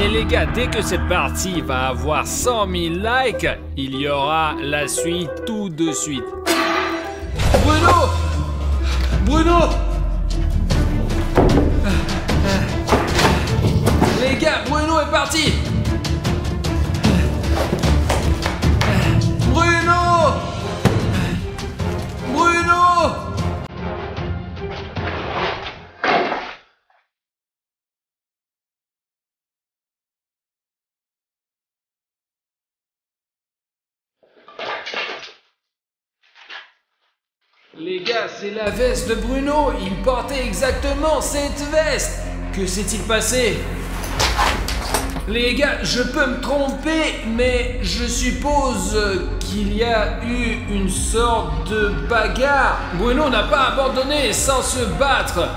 Et les gars, dès que cette partie va avoir 100 000 likes, il y aura la suite tout de suite. Bruno! Bruno! Les gars, Bruno est parti! Bruno! Bruno Les gars, c'est la veste de Bruno. Il portait exactement cette veste. Que s'est-il passé? Les gars, je peux me tromper, mais je suppose qu'il y a eu une sorte de bagarre. Bruno n'a pas abandonné sans se battre.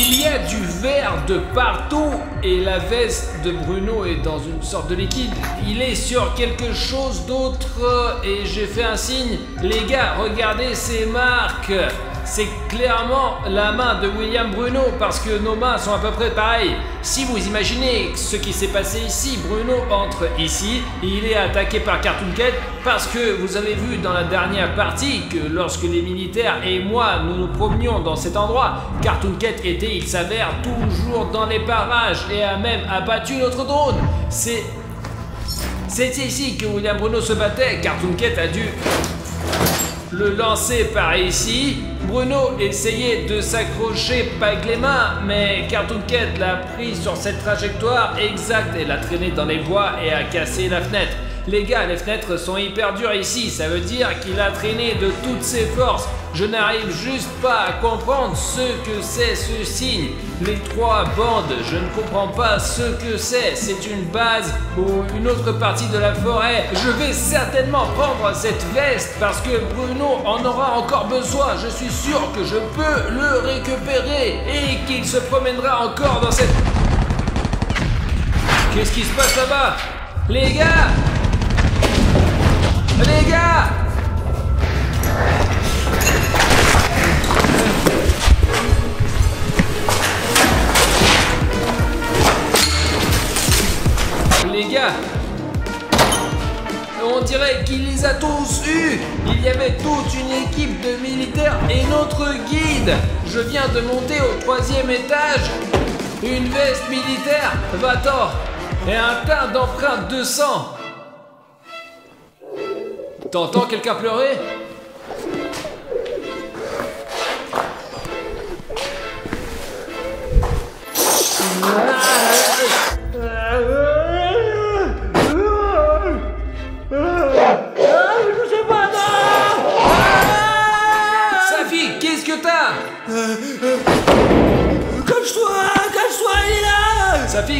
Il y a du verre de partout et la veste de Bruno est dans une sorte de liquide. Il est sur quelque chose d'autre et j'ai fait un signe. Les gars, regardez ces marques. C'est clairement la main de William Bruno parce que nos mains sont à peu près pareilles. Si vous imaginez ce qui s'est passé ici, Bruno entre ici, il est attaqué par Cartoon Cat parce que vous avez vu dans la dernière partie que lorsque les militaires et moi nous nous promenions dans cet endroit, Cartoon Cat était, il s'avère, toujours dans les parages et a même abattu notre drone. C'est c'est ici que William Bruno se battait. Cartoon Cat a dû le lancer par ici. Bruno essayait de s'accrocher avec les mains, mais Cartoon Cat l'a pris sur cette trajectoire exacte et l'a traîné dans les bois et a cassé la fenêtre. Les gars, les fenêtres sont hyper dures ici, ça veut dire qu'il a traîné de toutes ses forces. Je n'arrive juste pas à comprendre ce que c'est ce signe. Les trois bandes, je ne comprends pas ce que c'est. C'est une base ou une autre partie de la forêt. Je vais certainement prendre cette veste parce que Bruno en aura encore besoin. Je suis sûr que je peux le récupérer et qu'il se promènera encore dans cette... Qu'est-ce qui se passe là-bas? Les gars Les gars Les gars. On dirait qu'il les a tous eus. Il y avait toute une équipe de militaires et notre guide. Je viens de monter au troisième étage. Une veste militaire, va-t'en. Et un tas d'empreintes de sang. T'entends quelqu'un pleurer? Safi,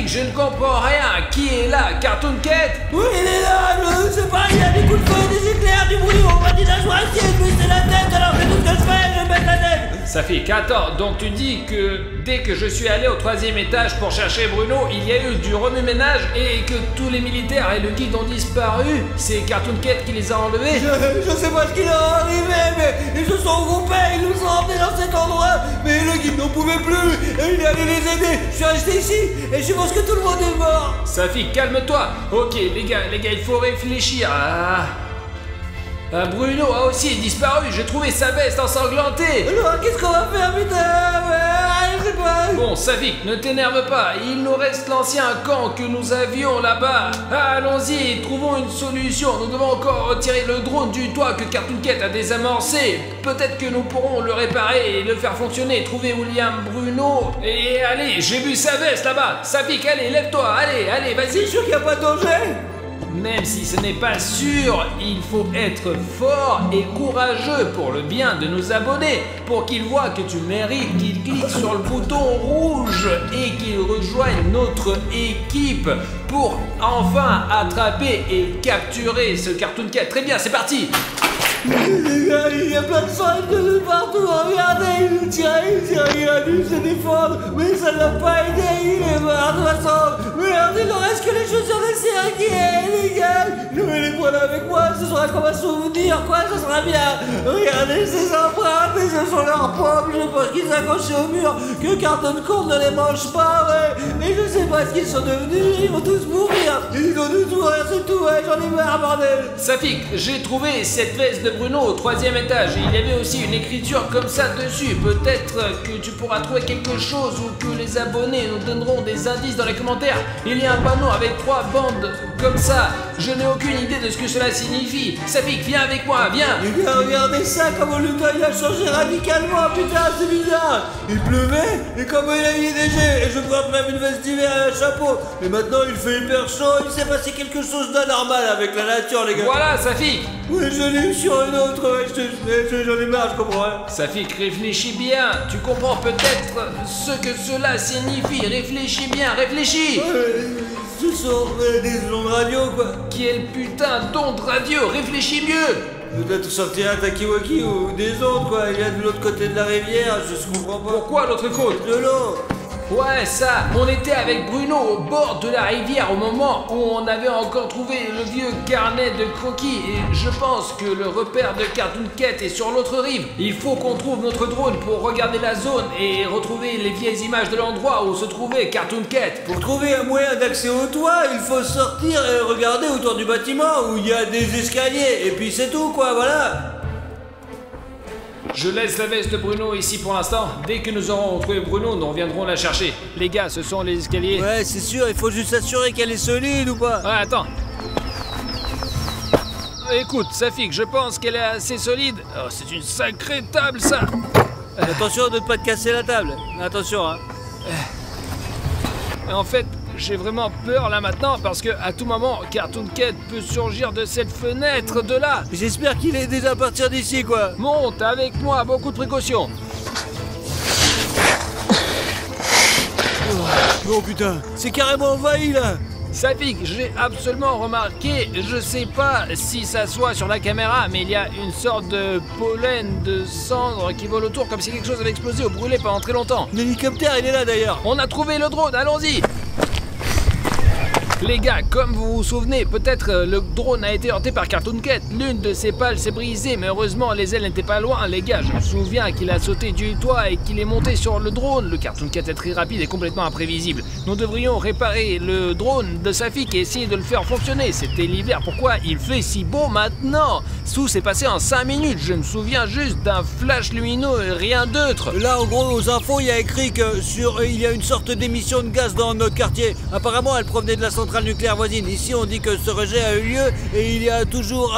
je ne comprends rien. Qui est là? Cartoon Cat Oui, il est là Je sais pas, il y a des coups de feu, des éclairs, du bruit, on m'a dit d'ajouter un mais c'est la tête, alors fais tout ce que je fais, je vais mettre la tête. Safi, attends, donc tu dis que dès que je suis allé au troisième étage pour chercher Bruno, il y a eu du remue-ménage et que tous les militaires et le guide ont disparu. C'est Cartoon Cat qui les a enlevés. Je, je sais pas ce qui leur est arrivé, mais ils se sont regroupés, ils nous ont emmenés dans cet endroit, mais le guide n'en pouvait plus, il est allé les aider. Je suis resté ici, et je pense que tout le monde est mort. Safi, calme-toi Ok, les gars, les gars, il faut réfléchir. Ah. Ah, Bruno a aussi disparu, j'ai trouvé sa veste ensanglantée Alors, qu'est-ce qu'on va faire, putain? Ouais, Bon, Savik, ne t'énerve pas, il nous reste l'ancien camp que nous avions là-bas. Allons-y, trouvons une solution. Nous devons encore retirer le drone du toit que Cartoon Cat a désamorcé. Peut-être que nous pourrons le réparer et le faire fonctionner. Trouver William Bruno. Et allez, j'ai vu sa veste là-bas. Savik, allez, lève-toi, allez, allez, vas-y. C'est sûr qu'il n'y a pas de danger? Même si ce n'est pas sûr, il faut être fort et courageux pour le bien de nos abonnés, pour qu'ils voient que tu mérites qu'ils cliquent sur le bouton rouge et qu'ils rejoignent notre équipe pour enfin attraper et capturer ce Cartoon Cat. Très bien, c'est parti il y a plein de sang de partout, regardez, il tirait, il tirait, il a dû se défendre, mais ça l'a pas aidé, il est mort de façon. Merde, il ne reste que les chaussures de cirque, les gars, je vais les voilà avec moi, ce sera comme un souvenir, quoi, ça sera bien. Regardez ces empreintes, et ce sont leurs pommes, je pense qu'ils accrochés au mur, que Carton Court ne les mange pas, ouais. Mais je sais pas ce qu'ils sont devenus, ils vont tous mourir. Ils ont tous mourir, c'est tout, ouais, j'en ai marre, bordel. Safik, j'ai trouvé cette veste de Bruno au troisième étage. Il y avait aussi une écriture comme ça dessus. Peut-être que tu pourras trouver quelque chose ou que les abonnés nous donneront des indices dans les commentaires. Il y a un panneau avec trois bandes comme ça. Je n'ai aucune idée de ce que cela signifie. Safik, viens avec moi, viens. Les gars, regardez ça, comment le gars il a changé radicalement, putain, c'est bizarre. Il pleuvait, et comment il a mis des jets, et je porte même une veste d'hiver et un chapeau. Et maintenant il fait hyper chaud, il s'est passé quelque chose d'anormal avec la nature, les gars. Voilà, Safik. Oui, je l'ai eu sur une autre, ouais, je- j'en ai marre, je comprends. Safik, réfléchis bien. Tu comprends peut-être ce que cela signifie. Réfléchis bien, réfléchis. Euh, des ondes radio, quoi. Quel putain d'onde radio Réfléchis mieux Peut-être sortir un takiwaki ou des ondes, quoi. Il y a de l'autre côté de la rivière, je comprends pas. Pourquoi l'autre côte? De l'eau. Ouais, ça, on était avec Bruno au bord de la rivière au moment où on avait encore trouvé le vieux carnet de croquis et je pense que le repère de Cartoon Cat est sur l'autre rive. Il faut qu'on trouve notre drone pour regarder la zone et retrouver les vieilles images de l'endroit où se trouvait Cartoon Cat. Pour trouver un moyen d'accès au toit, il faut sortir et regarder autour du bâtiment où il y a des escaliers. Et puis c'est tout, quoi, voilà. Je laisse la veste de Bruno ici pour l'instant. Dès que nous aurons retrouvé Bruno, nous reviendrons la chercher. Les gars, ce sont les escaliers. Ouais, c'est sûr, il faut juste s'assurer qu'elle est solide ou pas. Ouais, attends. Écoute, Safik, je pense qu'elle est assez solide. Oh, c'est une sacrée table, ça. Attention de ne pas te casser la table. Attention, hein. En fait, j'ai vraiment peur là maintenant parce que à tout moment, Cartoon Cat peut surgir de cette fenêtre de là. J'espère qu'il est déjà parti d'ici, quoi. Monte avec moi, beaucoup de précautions. Oh putain, c'est carrément envahi là. Safik, j'ai absolument remarqué, je sais pas si ça soit sur la caméra, mais il y a une sorte de pollen, de cendre qui vole autour comme si quelque chose avait explosé ou brûlé pendant très longtemps. L'hélicoptère, il est là d'ailleurs. On a trouvé le drone, allons-y les gars, comme vous vous souvenez, peut-être euh, le drone a été heurté par Cartoon Cat. L'une de ses pales s'est brisée, mais heureusement les ailes n'étaient pas loin. Les gars, je me souviens qu'il a sauté du toit et qu'il est monté sur le drone. Le Cartoon Cat est très rapide et complètement imprévisible. Nous devrions réparer le drone de Safik et essayer de le faire fonctionner. C'était l'hiver, pourquoi il fait si beau maintenant? Tout s'est passé en 5 minutes. Je me souviens juste d'un flash lumineux et rien d'autre. Là, en gros, aux infos, il y a écrit que sur, euh, il y a une sorte d'émission de gaz dans notre quartier. Apparemment, elle provenait de la Ici, on dit que ce rejet a eu lieu et il y a toujours.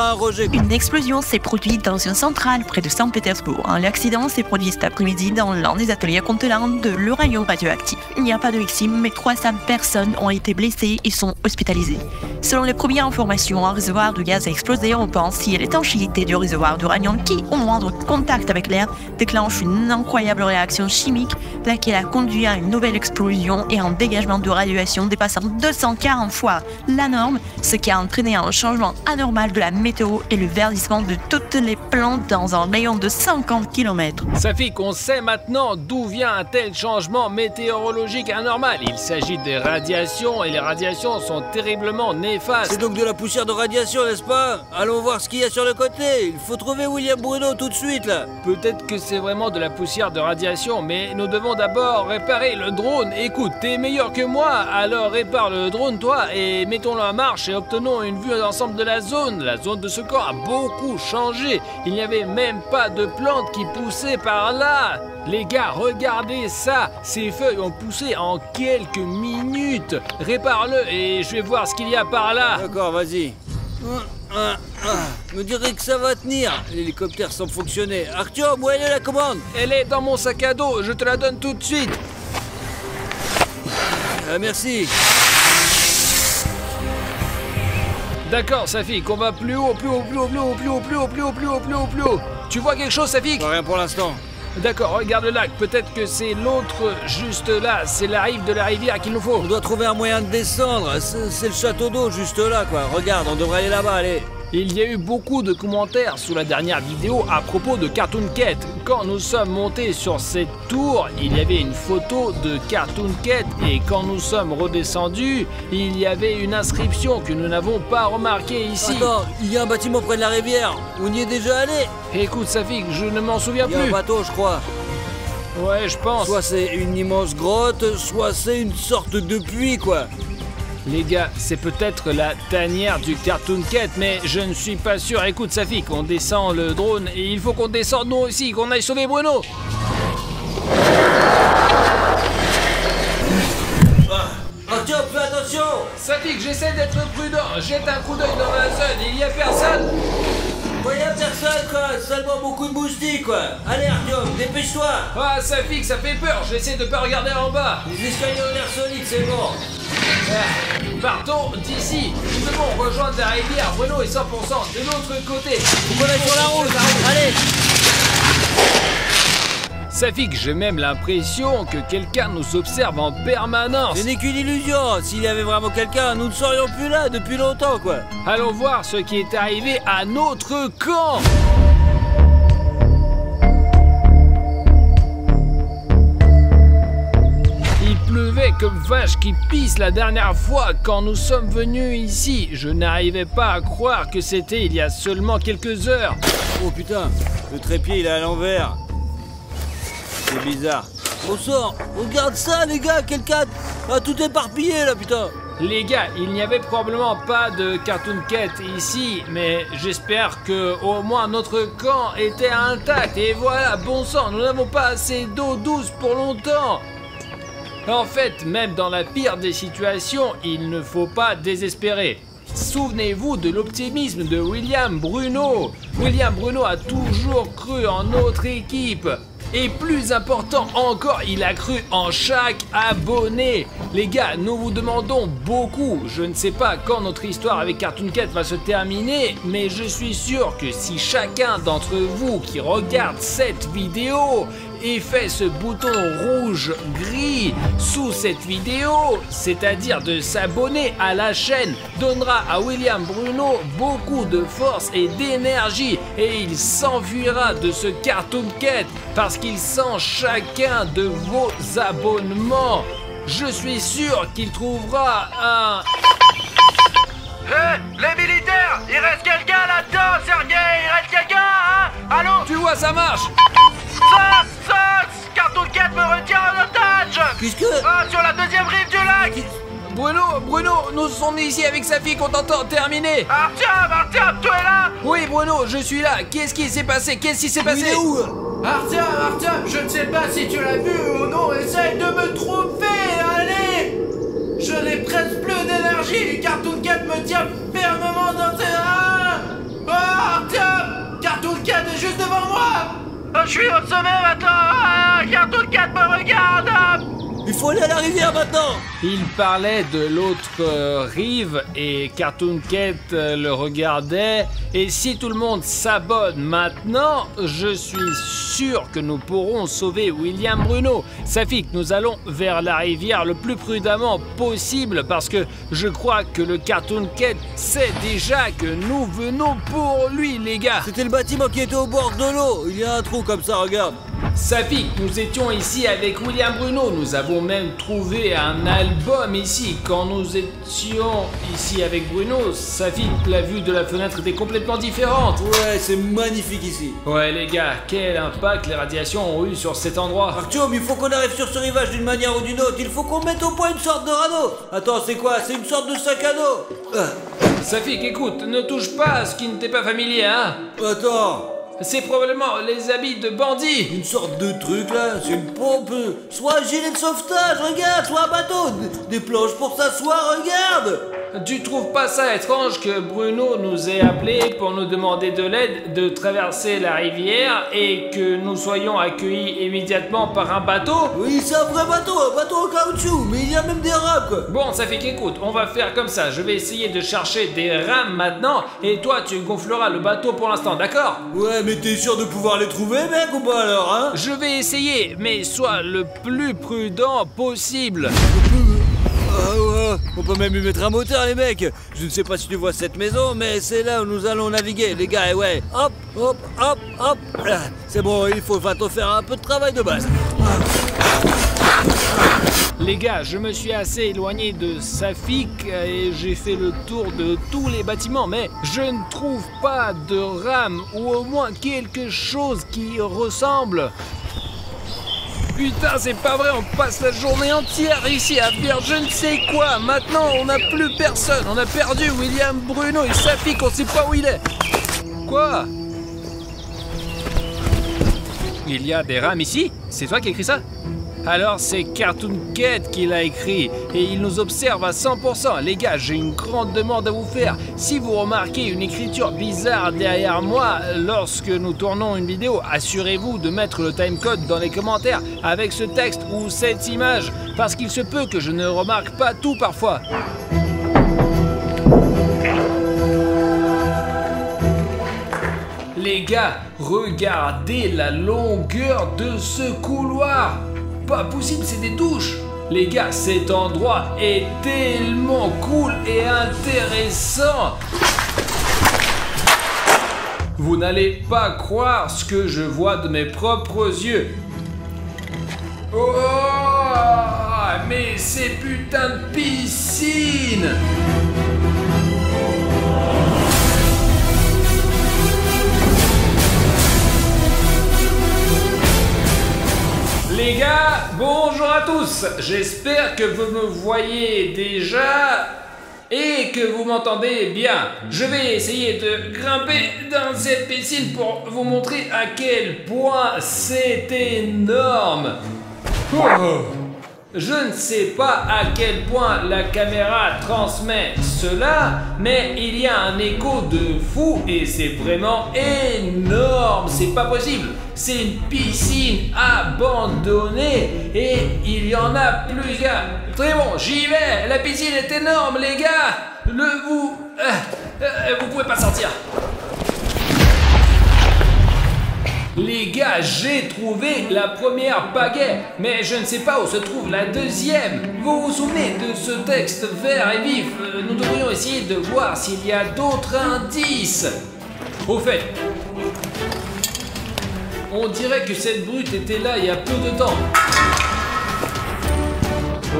Une explosion s'est produite dans une centrale près de Saint-Pétersbourg. L'accident s'est produit cet après-midi dans l'un des ateliers contenant de l'uranium radioactif. Il n'y a pas de victimes, mais 300 personnes ont été blessées et sont hospitalisées. Selon les premières informations, un réservoir de gaz a explosé. On pense si l'étanchéité du réservoir d'uranium qui, au moindre contact avec l'air, déclenche une incroyable réaction chimique, laquelle a conduit à une nouvelle explosion et un dégagement de radiation dépassant 240 fois la norme, ce qui a entraîné un changement anormal de la météo et le verdissement de toutes les plantes dans un rayon de 50 km. Safik, on sait maintenant d'où vient un tel changement météorologique anormal. Il s'agit des radiations et les radiations sont terriblement C'est donc de la poussière de radiation, n'est-ce pas? Allons voir ce qu'il y a sur le côté. Il faut trouver William Bruno tout de suite, là. Peut-être que c'est vraiment de la poussière de radiation, mais nous devons d'abord réparer le drone. Écoute, t'es meilleur que moi, alors répare le drone toi et mettons-le en marche et obtenons une vue d'ensemble de la zone. La zone de ce camp a beaucoup changé. Il n'y avait même pas de plantes qui poussaient par là. Les gars, regardez ça. Ces feuilles ont poussé en quelques minutes. Répare-le et je vais voir ce qu'il y a par là. D'accord, vas-y. Me dirait que ça va tenir. L'hélicoptère semble fonctionner. Arthur, où elle est la commande? Elle est dans mon sac à dos, je te la donne tout de suite. Ah, merci. D'accord, Safik, on va plus haut, plus haut, plus haut, plus haut, plus haut, plus haut, plus haut, plus haut, plus haut, plus haut. Tu vois quelque chose, Safik rien pour l'instant. D'accord, regarde le lac, peut-être que c'est l'autre juste là, c'est la rive de la rivière qu'il nous faut. On doit trouver un moyen de descendre. C'est le château d'eau juste là, quoi. Regarde, on devrait aller là-bas, allez. Il y a eu beaucoup de commentaires sous la dernière vidéo à propos de Cartoon Cat. Quand nous sommes montés sur cette tour, il y avait une photo de Cartoon Cat et quand nous sommes redescendus, il y avait une inscription que nous n'avons pas remarquée ici. Attends, il y a un bâtiment près de la rivière. On y est déjà allé Écoute Safik, je ne m'en souviens Il y a un plus. bateau, je crois. Ouais, je pense. Soit c'est une immense grotte, soit c'est une sorte de puits, quoi. Les gars, c'est peut-être la tanière du Cartoon Cat, mais je ne suis pas sûr. Écoute Safik, on descend le drone et il faut qu'on descende nous aussi, qu'on aille sauver Bruno. Ah tiens, fais attention Safik, j'essaie d'être prudent. Jette un coup d'œil dans la zone, il y a personne. A personne, quoi. Seulement beaucoup de moustiques, quoi. Allez, Artyom, dépêche-toi. Ah Safik, ça fait peur. J'essaie de pas regarder en bas. Les escaliers ont l'air solides, c'est bon. Ah, Partons d'ici. Nous devons rejoindre la rivière. Bruno est 100% de l'autre côté. On est sur la route. Allez Safik, j'ai même l'impression que quelqu'un nous observe en permanence. Ce n'est qu'une illusion. S'il y avait vraiment quelqu'un, nous ne serions plus là depuis longtemps, quoi. Allons voir ce qui est arrivé à notre camp. Il pleuvait comme vache qui pisse la dernière fois quand nous sommes venus ici. Je n'arrivais pas à croire que c'était il y a seulement quelques heures. Oh putain, le trépied il est à l'envers. C'est bizarre. Au sort, regarde ça les gars, quelqu'un a tout éparpillé là putain. Les gars, il n'y avait probablement pas de Cartoon Cat ici, mais j'espère que au moins notre camp était intact. Et voilà, bon sang, nous n'avons pas assez d'eau douce pour longtemps. En fait, même dans la pire des situations, il ne faut pas désespérer. Souvenez-vous de l'optimisme de William Bruno. William Bruno a toujours cru en notre équipe. Et plus important encore, il a cru en chaque abonné. Les gars, nous vous demandons beaucoup. Je ne sais pas quand notre histoire avec Cartoon Cat va se terminer, mais je suis sûr que si chacun d'entre vous qui regarde cette vidéo et fait ce bouton rouge gris sous cette vidéo, c'est-à-dire de s'abonner à la chaîne, donnera à William Bruno beaucoup de force et d'énergie et il s'enfuira de ce cartoon quête parce qu'il sent chacun de vos abonnements. Je suis sûr qu'il trouvera un... Hé, les militaires Il reste quelqu'un là-dedans, Sergei Il reste quelqu'un, hein? Allô? Tu vois, ça marche Qu'est-ce que... Ah, sur la deuxième rive du lac Bruno, Bruno, nous sommes ici avec sa fille qu'on t'entend terminer Artyom, Artyom, tu es là Oui, Bruno, je suis là. Qu'est-ce qui s'est passé? Qu'est-ce qui s'est passé? Il est où Artyom, Artyom, je ne sais pas si tu l'as vu ou non, essaye de me tromper, allez Je n'ai presque plus d'énergie, Cartoon Cat me tient fermement dans ses... Ah Oh, Artyom Cartoon Cat est juste devant moi. Oh, Je suis au sommet maintenant. Ah, Cartoon Cat me regarde Il faut aller à la rivière maintenant Il parlait de l'autre euh, rive et Cartoon Cat euh, le regardait. Et si tout le monde s'abonne maintenant, je suis sûr que nous pourrons sauver William Bruno. Safik, nous allons vers la rivière le plus prudemment possible parce que je crois que le Cartoon Cat sait déjà que nous venons pour lui, les gars. C'était le bâtiment qui était au bord de l'eau. Il y a un trou comme ça, regarde. Safik, nous étions ici avec William Bruno. Nous avons même trouvé un album ici. Quand nous étions ici avec Bruno, Safik, la vue de la fenêtre était complètement différente. Ouais, c'est magnifique ici. Ouais, les gars, quel impact les radiations ont eu sur cet endroit. Artyom, il faut qu'on arrive sur ce rivage d'une manière ou d'une autre. Il faut qu'on mette au point une sorte de radeau. Attends, c'est quoi? C'est une sorte de sac à dos. Ah, Safik, écoute, ne touche pas à ce qui ne t'est pas familier, hein. attends. C'est probablement les habits de bandits. Une sorte de truc là, c'est une pompe. Soit gilet de sauvetage, regarde, soit un bateau. Des- Des planches pour s'asseoir, regarde. Tu trouves pas ça étrange que Bruno nous ait appelés pour nous demander de l'aide de traverser la rivière et que nous soyons accueillis immédiatement par un bateau? Oui, c'est un vrai bateau, un bateau en caoutchouc, mais il y a même des rames quoi. Bon, ça fait qu'écoute, on va faire comme ça. Je vais essayer de chercher des rames maintenant et toi tu gonfleras le bateau pour l'instant, d'accord? Ouais, mais t'es sûr de pouvoir les trouver, mec, ou pas alors, hein? Je vais essayer, mais sois le plus prudent possible. Ouais, on peut même lui mettre un moteur, les mecs. Je ne sais pas si tu vois cette maison, mais c'est là où nous allons naviguer, les gars. Et ouais, hop, hop, hop, hop. Ah, C'est bon, il faut va faire un peu de travail de base. Les gars, je me suis assez éloigné de Safik et j'ai fait le tour de tous les bâtiments, mais je ne trouve pas de rame ou au moins quelque chose qui ressemble. Putain, c'est pas vrai, on passe la journée entière ici à faire je ne sais quoi. Maintenant, on n'a plus personne. On a perdu William, Bruno et Safik, on sait pas où il est. Quoi? Il y a des rames ici? C'est toi qui as écrit ça? Alors c'est Cartoon Cat qui l'a écrit et il nous observe à 100%. Les gars, j'ai une grande demande à vous faire. Si vous remarquez une écriture bizarre derrière moi lorsque nous tournons une vidéo, assurez-vous de mettre le timecode dans les commentaires avec ce texte ou cette image parce qu'il se peut que je ne remarque pas tout parfois. Les gars, regardez la longueur de ce couloir. Possible, c'est des douches. Les gars, cet endroit est tellement cool et intéressant. Vous n'allez pas croire ce que je vois de mes propres yeux. Oh, mais ces putains de piscines Les gars, bonjour à tous. J'espère que vous me voyez déjà et que vous m'entendez bien. Je vais essayer de grimper dans cette piscine pour vous montrer à quel point c'est énorme. Je ne sais pas à quel point la caméra transmet cela, mais il y a un écho de fou et c'est vraiment énorme, c'est pas possible. C'est une piscine abandonnée et il y en a plusieurs. Très bon, j'y vais, la piscine est énorme les gars. Le vous... euh, euh, vous pouvez pas sortir. Les gars, j'ai trouvé la première pagaie, mais je ne sais pas où se trouve la deuxième. Vous vous souvenez de ce texte vert et vif? Euh, Nous devrions essayer de voir s'il y a d'autres indices. Au fait, on dirait que cette brute était là il y a peu de temps.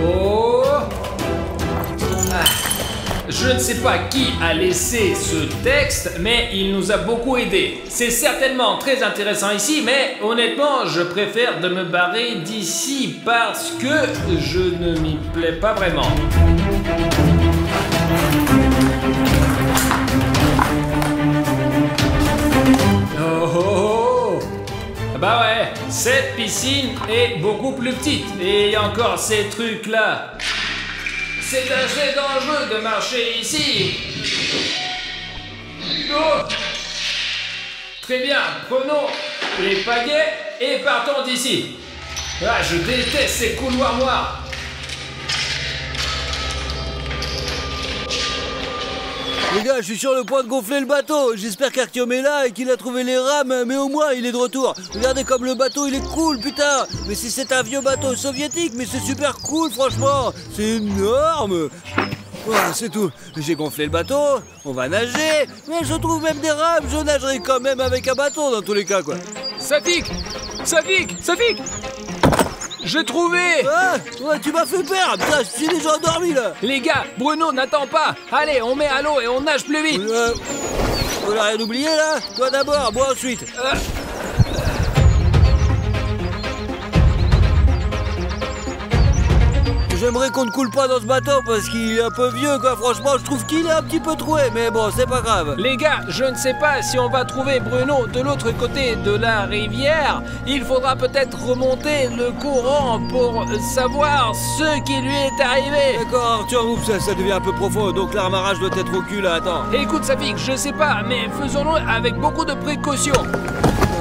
Oh Ah. Je ne sais pas qui a laissé ce texte, mais il nous a beaucoup aidé. C'est certainement très intéressant ici, mais honnêtement, je préfère de me barrer d'ici parce que je ne m'y plais pas vraiment. Oh, oh, oh. Bah ouais, cette piscine est beaucoup plus petite. Et encore ces trucs-là. C'est assez dangereux de marcher ici. Très bien, prenons les pagaies et partons d'ici. Ah, je déteste ces couloirs noirs. Les gars, je suis sur le point de gonfler le bateau. J'espère qu'Artyom est là et qu'il a trouvé les rames, mais au moins il est de retour. Regardez comme le bateau il est cool, putain. Mais si c'est un vieux bateau soviétique, mais c'est super cool, franchement. C'est énorme. Voilà, c'est tout. J'ai gonflé le bateau, on va nager, mais je trouve même des rames, je nagerai quand même avec un bateau dans tous les cas, quoi. Safik Safik Safik J'ai trouvé. Ah Ouais, tu m'as fait peur Putain, je suis déjà endormi, là. Les gars, Bruno n'attend pas. Allez, on met à l'eau et on nage plus vite. Euh, On a rien oublié, là. Toi d'abord, moi ensuite. Euh, J'aimerais qu'on ne coule pas dans ce bateau parce qu'il est un peu vieux, quoi. Franchement, je trouve qu'il est un petit peu troué, mais bon, c'est pas grave. Les gars, je ne sais pas si on va trouver Bruno de l'autre côté de la rivière. Il faudra peut-être remonter le courant pour savoir ce qui lui est arrivé. D'accord, Arthur, oups, ça, ça devient un peu profond, donc l'amarrage doit être au cul, là, attends. Écoute Safik, je sais pas, mais faisons-le avec beaucoup de précautions.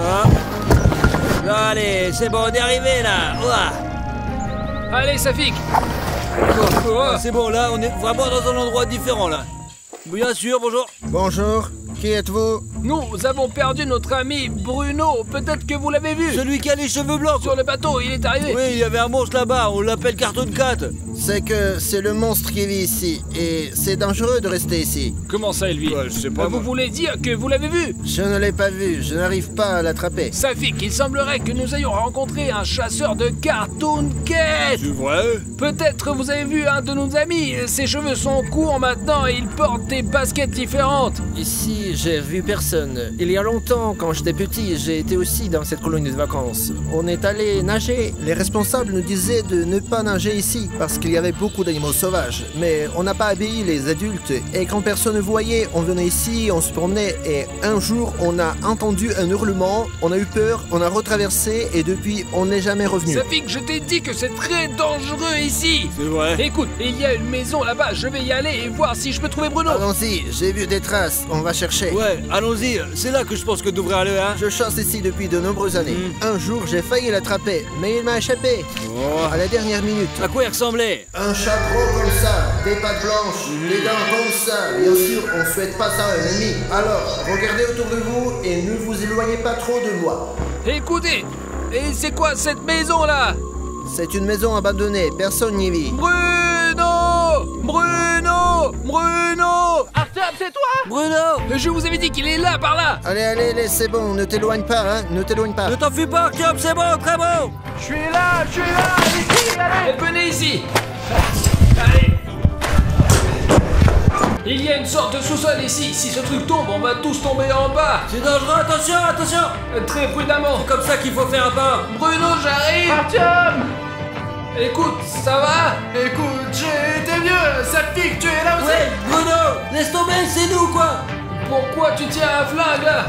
Ah. Allez, c'est bon, on est arrivé, là Ouah. Allez Safik Oh, c'est bon, là, on est vraiment dans un endroit différent, là. Bien sûr, bonjour. Bonjour. Qui êtes-vous Nous avons perdu notre ami Bruno. Peut-être que vous l'avez vu. Celui qui a les cheveux blancs, Sur le bateau, il est arrivé. Oui, il y avait un monstre là-bas, on l'appelle Cartoon Cat. C'est que c'est le monstre qui vit ici, et c'est dangereux de rester ici. Comment ça, Elvi Ouais, je sais pas. Vous moi. voulez dire que vous l'avez vu Je ne l'ai pas vu, je n'arrive pas à l'attraper. Safik, il semblerait que nous ayons rencontré un chasseur de Cartoon Cat. C'est vrai Peut-être vous avez vu un de nos amis. Ses cheveux sont courts maintenant et il porte des baskets différentes. Ici, j'ai vu personne. Il y a longtemps, quand j'étais petit, j'ai été aussi dans cette colonie de vacances. On est allé nager. Les responsables nous disaient de ne pas nager ici parce qu'il y avait beaucoup d'animaux sauvages. Mais on n'a pas obéi les adultes. Et quand personne ne voyait, on venait ici, on se promenait. Et un jour, on a entendu un hurlement. On a eu peur, on a retraversé et depuis, on n'est jamais revenu. Safik, je t'ai dit que c'est très dangereux ici. C'est vrai. Écoute, il y a une maison là-bas. Je vais y aller et voir si je peux trouver Bruno. Allons-y, j'ai vu des traces. On va chercher. Ouais, allons-y, c'est là que je pense que devrait aller, hein Je chasse ici depuis de nombreuses années. Un jour, j'ai failli l'attraper, mais il m'a échappé. Oh. À la dernière minute. À quoi il ressemblait? Un chat gros comme ça, des pattes blanches, des dents comme ça. Bien sûr, on souhaite pas ça à un ennemi. Alors, regardez autour de vous et ne vous éloignez pas trop de moi. Écoutez, et c'est quoi cette maison là C'est une maison abandonnée, personne n'y vit. Bruno Bruno Bruno C'est toi Bruno Je vous avais dit qu'il est là, par là. Allez, allez, allez, c'est bon, ne t'éloigne pas, hein, ne t'éloigne pas. Ne t'enfuis pas, Artyom, c'est bon, très bon. Je suis là, je suis là, ici, allez. Et venez ici. Allez. Il y a une sorte de sous-sol ici. Si ce truc tombe, on va tous tomber en bas. C'est dangereux, attention, attention. Euh, Très prudemment. Comme ça qu'il faut faire un pas. Bruno, j'arrive. Artyom Écoute, ça va? Écoute, j'ai été mieux, ça pique, tu es là aussi Ouais, Bruno Laisse tomber, c'est nous, quoi. Pourquoi tu tiens un flingue là?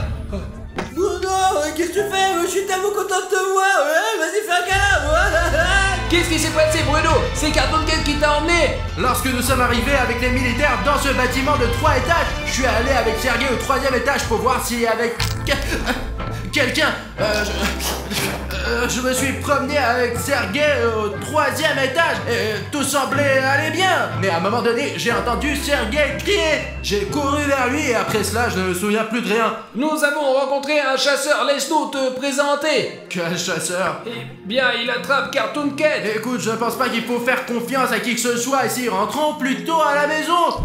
Bruno, qu'est-ce que tu fais? Je suis tellement content de te voir. Ouais, vas-y, fais un câlin Qu'est-ce qui s'est passé, Bruno? C'est Cartoon Cat qui t'a emmené. Lorsque nous sommes arrivés avec les militaires dans ce bâtiment de 3 étages, je suis allé avec Sergei au troisième étage pour voir s'il y avait que- quelqu'un. Euh, je... euh, je me suis promené avec Sergei au troisième étage et tout semblait aller bien. Mais à un moment donné, j'ai entendu Sergei crier. J'ai couru vers lui et après cela, je ne me souviens plus de rien. Nous avons rencontré un chasseur. Laisse-nous te présenter. Quel chasseur? Eh bien, il attrape Cartoon Cat. Écoute, je pense pas qu'il faut faire confiance à qui que ce soit ici. Rentrons plutôt à la maison.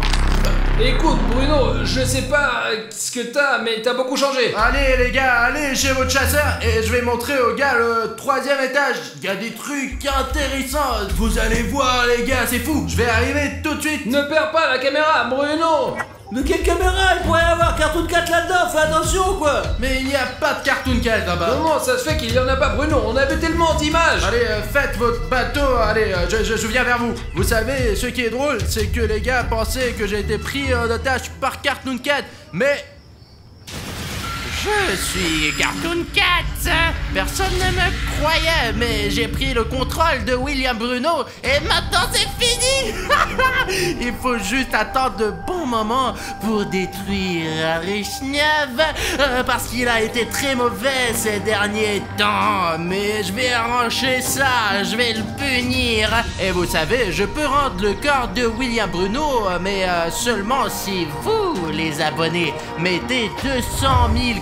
Écoute, Bruno, je sais pas ce que t'as, mais t'as beaucoup changé. Allez les gars, allez chez votre chasseur et je vais montrer aux gars le troisième étage. Il y a des trucs intéressants. Vous allez voir les gars, c'est fou. Je vais arriver tout de suite. Ne perds pas la caméra, Bruno De quelle caméra il pourrait y avoir Cartoon Cat là-dedans Fais attention, quoi. Mais il n'y a pas de cartoon cat là-bas. Comment ça se fait qu'il y en a pas, Bruno. On avait tellement d'images. Allez, euh, faites votre bateau, allez, euh, je, je, je viens vers vous. Vous savez, ce qui est drôle, c'est que les gars pensaient que j'ai été pris en otage par Cartoon Cat, mais... Je suis Cartoon Cat Personne ne me croyait, mais j'ai pris le contrôle de William Bruno et maintenant c'est fini Il faut juste attendre de bons moments pour détruire Richnev euh, parce qu'il a été très mauvais ces derniers temps. Mais je vais arranger ça, je vais le punir. Et vous savez, je peux rendre le corps de William Bruno, mais euh, seulement si vous, les abonnés, mettez 200 000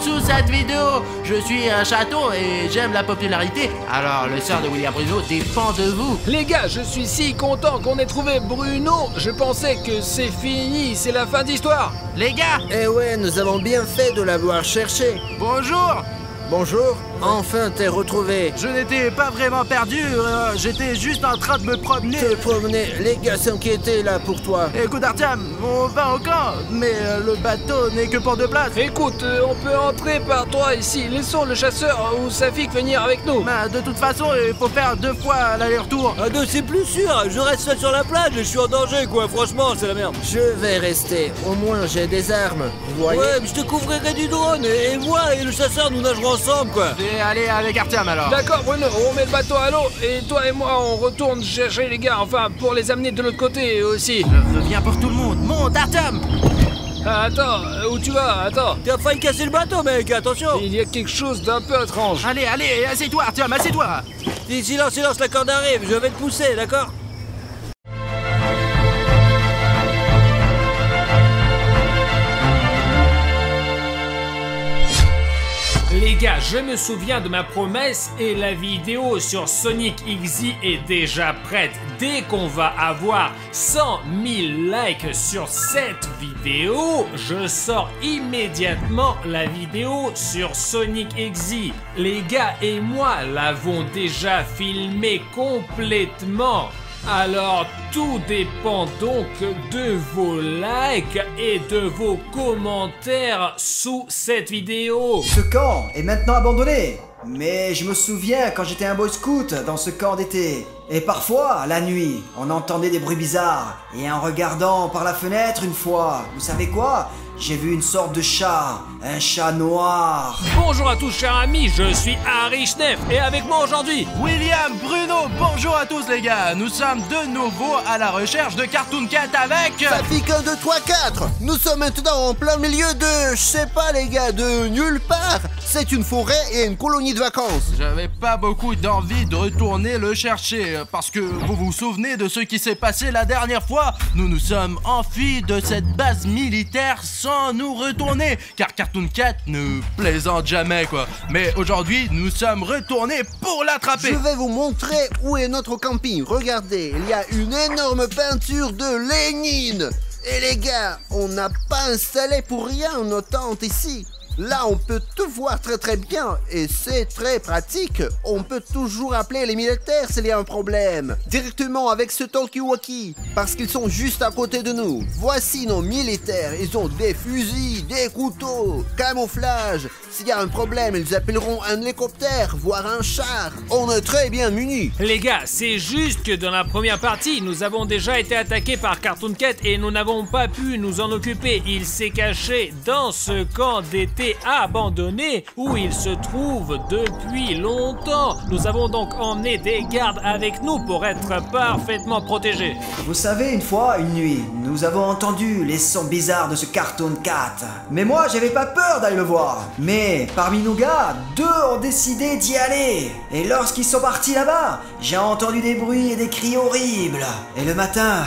sous cette vidéo. Je suis un chaton et j'aime la popularité. Alors le sort de William Bruno dépend de vous. Les gars, je suis si content qu'on ait trouvé Bruno Je pensais que c'est fini, c'est la fin d'histoire Les gars, Eh ouais, nous avons bien fait de l'avoir cherché. bonjour Bonjour, enfin t'es retrouvé. Je n'étais pas vraiment perdu, euh, j'étais juste en train de me promener. Te promener, les gars s'inquiétaient là pour toi. Écoute Artyom, on va au camp, mais euh, le bateau n'est que pour deux places. Écoute, euh, on peut entrer par toi ici. Laissons le chasseur ou Safik venir avec nous. Bah, de toute façon, il faut faire deux fois l'aller-retour. À deux, c'est plus sûr Je reste seul sur la plage et je suis en danger, quoi Franchement, c'est la merde Je vais rester, au moins j'ai des armes. Vous voyez Ouais, mais je te couvrirai du drone et, et moi et le chasseur, nous nagerons ensemble, quoi Et allez avec Artyom alors. D'accord, Bruno, on met le bateau à l'eau et toi et moi on retourne chercher les gars, enfin pour les amener de l'autre côté aussi. Je reviens pour tout le monde. Monte Artyom Ah, attends, euh, où tu vas? Attends. T'as failli casser le bateau, mec, attention Il y a quelque chose d'un peu étrange. Allez, allez, assieds-toi Artyom, assieds-toi Si, silence, silence, la corde arrive, je vais te pousser, d'accord? Gars, je me souviens de ma promesse et la vidéo sur Sonic XZ est déjà prête. Dès qu'on va avoir 100 000 likes sur cette vidéo, je sors immédiatement la vidéo sur Sonic XZ. Les gars et moi l'avons déjà filmé complètement. Alors tout dépend donc de vos likes et de vos commentaires sous cette vidéo. Ce camp est maintenant abandonné. Mais je me souviens quand j'étais un boy scout dans ce camp d'été. Et parfois, la nuit, on entendait des bruits bizarres. Et en regardant par la fenêtre une fois, vous savez quoi? J'ai vu une sorte de chat. Un chat noir. Bonjour à tous chers amis, je suis Harry Schneff et avec moi aujourd'hui, William, Bruno, bonjour à tous les gars. Nous sommes de nouveau à la recherche de Cartoon Cat avec... Ça pique 1, 2, 3, 4 Nous sommes maintenant en plein milieu de, je sais pas les gars, de nulle part C'est une forêt et une colonie de vacances J'avais pas beaucoup d'envie de retourner le chercher, parce que vous vous souvenez de ce qui s'est passé la dernière fois Nous nous sommes enfuis de cette base militaire sans nous retourner, car Cartoon Cat ne plaisante jamais quoi. Mais aujourd'hui, nous sommes retournés pour l'attraper Je vais vous montrer où est notre camping. Regardez, il y a une énorme peinture de Lénine. Et les gars, on n'a pas installé pour rien nos tentes ici. Là, on peut tout voir très très bien et c'est très pratique. On peut toujours appeler les militaires s'il y a un problème. Directement avec ce talkie-walkie, parce qu'ils sont juste à côté de nous. Voici nos militaires. Ils ont des fusils, des couteaux, camouflage. S'il y a un problème, ils appelleront un hélicoptère, voire un char. On est très bien munis. les gars, c'est juste que dans la première partie, nous avons déjà été attaqués par Cartoon Cat et nous n'avons pas pu nous en occuper. Il s'est caché dans ce camp d'été abandonné où il se trouve depuis longtemps. Nous avons donc emmené des gardes avec nous pour être parfaitement protégés. Vous savez, une fois, une nuit, nous avons entendu les sons bizarres de ce Cartoon Cat. Mais moi, j'avais pas peur d'aller le voir. Mais parmi nos gars, deux ont décidé d'y aller. Et lorsqu'ils sont partis là-bas, j'ai entendu des bruits et des cris horribles. Et le matin,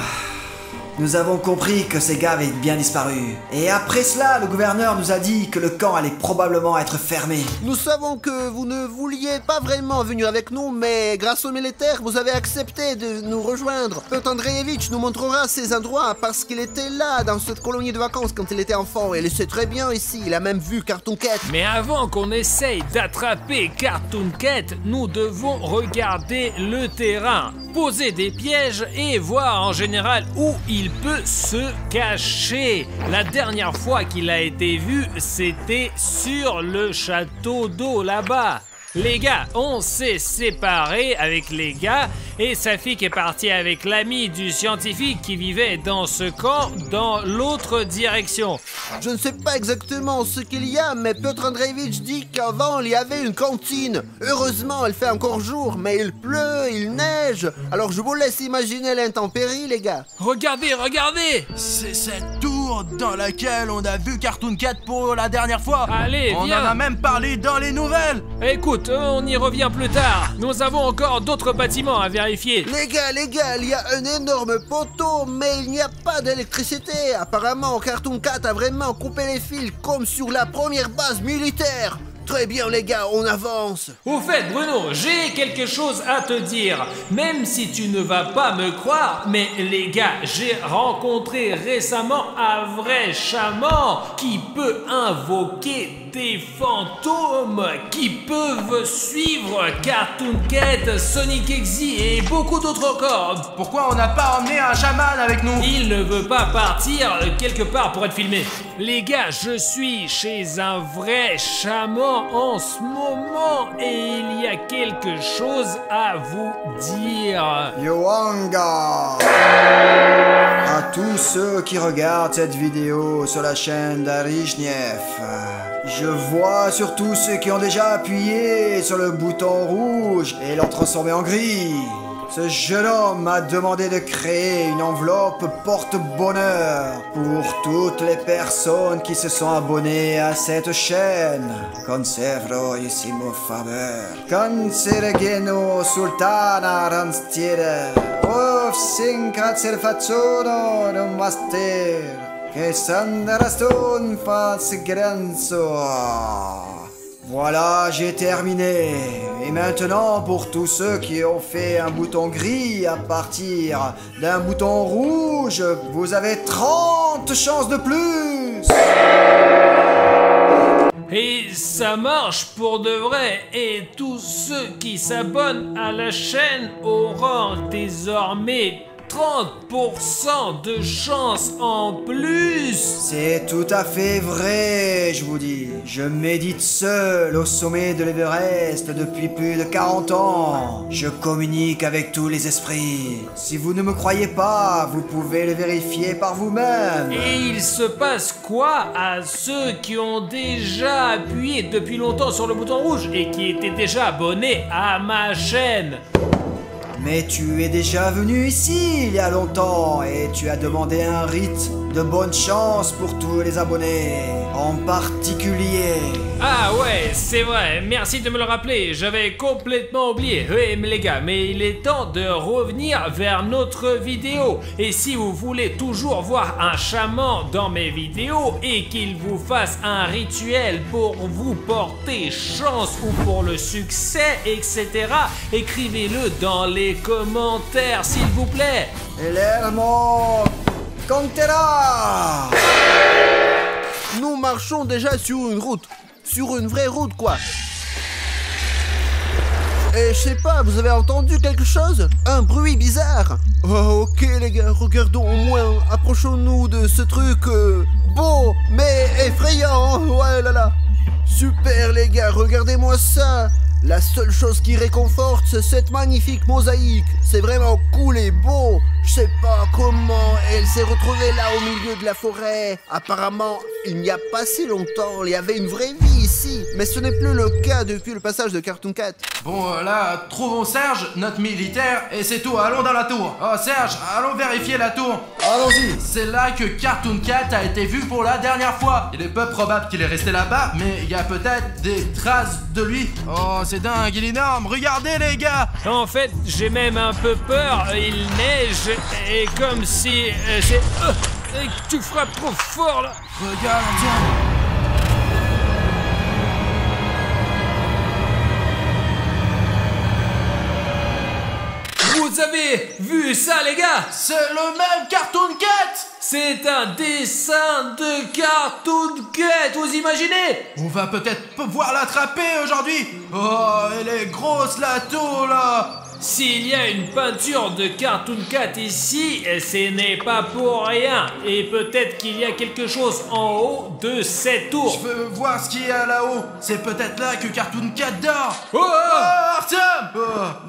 nous avons compris que ces gars avaient bien disparu. Et après cela, le gouverneur nous a dit que le camp allait probablement être fermé. Nous savons que vous ne vouliez pas vraiment venir avec nous, mais grâce aux militaires, vous avez accepté de nous rejoindre. Piotr Andreevich nous montrera ces endroits parce qu'il était là dans cette colonie de vacances quand il était enfant. Et il sait très bien ici, il a même vu Cartoon Cat. Mais avant qu'on essaye d'attraper Cartoon Cat, nous devons regarder le terrain, poser des pièges et voir en général où il peut se cacher. La dernière fois qu'il a été vu, c'était sur le château d'eau là-bas. Les gars, on s'est séparés avec les gars et Safik est parti avec l'ami du scientifique qui vivait dans ce camp dans l'autre direction. Je ne sais pas exactement ce qu'il y a, mais Piotr Andreevich dit qu'avant il y avait une cantine. Heureusement, il fait encore jour, mais il pleut, il neige. Alors je vous laisse imaginer l'intempérie, les gars. Regardez, regardez C'est cette tour dans laquelle on a vu Cartoon Cat pour la dernière fois Allez, On viens. en a même parlé dans les nouvelles Écoute, on y revient plus tard. Nous avons encore d'autres bâtiments à vérifier. Les gars, les gars, il y a un énorme poteau, mais il n'y a pas d'électricité. Apparemment, Cartoon Cat a vraiment coupé les fils comme sur la première base militaire. Très bien, les gars, on avance. Au fait, Bruno, j'ai quelque chose à te dire. Même si tu ne vas pas me croire, mais les gars, j'ai rencontré récemment un vrai chaman qui peut invoquer des fantômes qui peuvent suivre Cartoon Cat, Sonic XZ et beaucoup d'autres encore. Pourquoi on n'a pas emmené un chaman avec nous Il ne veut pas partir quelque part pour être filmé. Les gars, je suis chez un vrai chaman en ce moment et il y a quelque chose à vous dire. Yoanga À tous ceux qui regardent cette vidéo sur la chaîne d'Arishnief, je vois surtout ceux qui ont déjà appuyé sur le bouton rouge et l'ont transformé en gris. Ce jeune homme m'a demandé de créer une enveloppe porte-bonheur pour toutes les personnes qui se sont abonnées à cette chaîne. Conservroissimo faveur. Consergeno sultana ranstiere. Of sinkatsel fazzono non master. Che sandarastun faz grenzo. Voilà, j'ai terminé. Et maintenant, pour tous ceux qui ont fait un bouton gris à partir d'un bouton rouge, vous avez 30 chances de plus. Et ça marche pour de vrai. Et tous ceux qui s'abonnent à la chaîne auront désormais 30% de chance en plus C'est tout à fait vrai, je vous dis. Je médite seul au sommet de l'Everest depuis plus de 40 ans. Je communique avec tous les esprits. Si vous ne me croyez pas, vous pouvez le vérifier par vous-même. Et il se passe quoi à ceux qui ont déjà appuyé depuis longtemps sur le bouton rouge et qui étaient déjà abonnés à ma chaîne? Mais tu es déjà venu ici il y a longtemps et tu as demandé un rite de bonne chance pour tous les abonnés, en particulier. Ah ouais, c'est vrai, merci de me le rappeler, j'avais complètement oublié. Oui, mais les gars, mais il est temps de revenir vers notre vidéo. Et si vous voulez toujours voir un chaman dans mes vidéos et qu'il vous fasse un rituel pour vous porter chance ou pour le succès, etc., écrivez-le dans les commentaires, s'il vous plaît. Contera Nous marchons déjà sur une route. Sur une vraie route, quoi. Et je sais pas, vous avez entendu quelque chose? Un bruit bizarre Oh, ok les gars, regardons au moins. Approchons-nous de ce truc euh, beau, mais effrayant. Ouais là là. Super les gars, regardez-moi ça. La seule chose qui réconforte, c'est cette magnifique mosaïque. C'est vraiment cool et beau. Je sais pas comment elle s'est retrouvée là au milieu de la forêt. Apparemment, il n'y a pas si longtemps, il y avait une vraie vie ici. Mais ce n'est plus le cas depuis le passage de Cartoon Cat. Bon, euh, là, trouvons Serge, notre militaire, et c'est tout. Allons dans la tour. Oh, Serge, allons vérifier la tour. Allons-y C'est là que Cartoon Cat a été vu pour la dernière fois. Il est peu probable qu'il est resté là-bas, mais il y a peut-être des traces de lui. Oh, c'est dingue, il est énorme. Regardez, les gars. En fait, j'ai même un peu peur, il neige, et comme si euh, c'est... euh, tu frappes trop fort là Regarde, tiens. Vous avez vu ça les gars? C'est le même Cartoon Cat. C'est un dessin de Cartoon Cat, vous imaginez? On va peut-être pouvoir l'attraper aujourd'hui. Oh, elle est grosse la tour là. S'il y a une peinture de Cartoon Cat ici, ce n'est pas pour rien. Et peut-être qu'il y a quelque chose en haut de cette tour. Je veux voir ce qu'il y a là-haut. C'est peut-être là que Cartoon Cat dort. Oh, oh, Oh, Artyom Oh,